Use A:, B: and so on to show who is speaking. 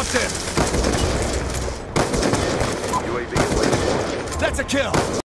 A: Knocked him!
B: UAV.
A: That's a kill!